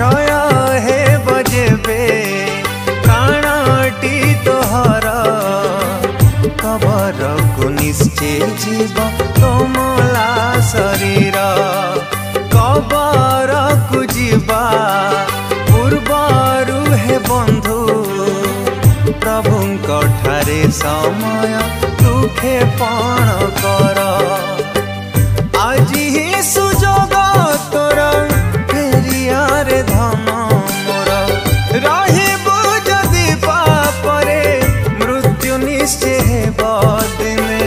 বিষয় হে বজেবে কাণটি তোহর কবরকু নিশ্চে জীব তোমলা শরীর কবরকু যা পূর্বরু হে বন্ধু প্রভুঙ্ক ঠারে সময় দুঃখে পণ কর আজি रहो जदि मृत्यु निश्चय बदने